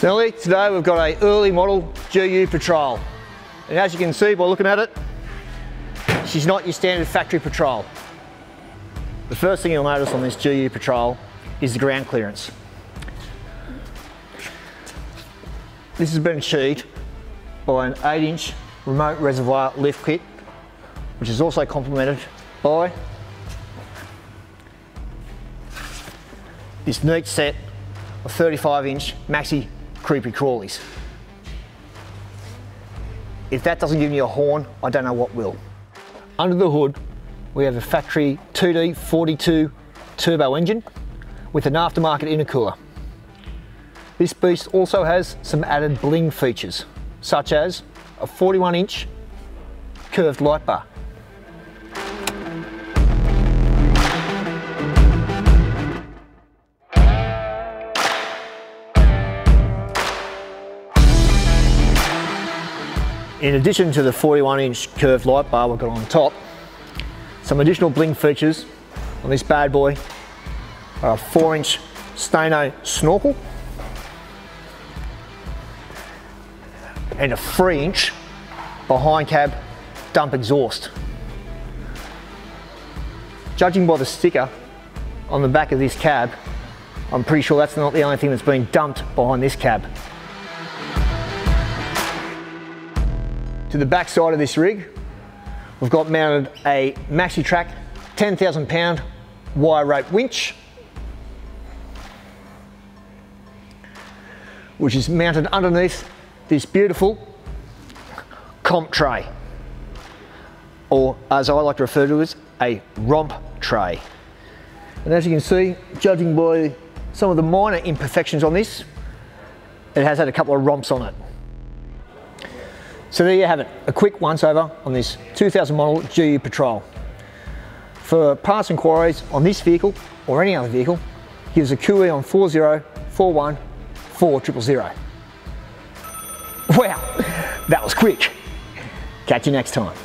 Snelly, today we've got a early model GU Patrol. And as you can see by looking at it, she's not your standard factory Patrol. The first thing you'll notice on this GU Patrol is the ground clearance. This has been achieved by an 8 inch remote reservoir lift kit, which is also complemented by this neat set of 35 inch Maxxis creepy crawlies. If that doesn't give me a horn, I don't know what will. Under the hood, we have a factory TD42 turbo engine with an aftermarket intercooler. This beast also has some added bling features, such as a 41 inch curved light bar. In addition to the 41 inch curved light bar we've got on top, some additional bling features on this bad boy are a 4 inch Steno snorkel and a 3 inch behind cab dump exhaust. Judging by the sticker on the back of this cab, I'm pretty sure that's not the only thing that's been dumped behind this cab. To the back side of this rig, we've got mounted a Maxi-Track 10,000 pound wire rope winch, which is mounted underneath this beautiful comp tray, or as I like to refer to it, as a romp tray. And as you can see, judging by some of the minor imperfections on this, it has had a couple of romps on it. So there you have it, a quick once over on this 2000 model GU Patrol. For parts inquiries on this vehicle or any other vehicle, give us a QE on 4041 4000. Wow, that was quick. Catch you next time.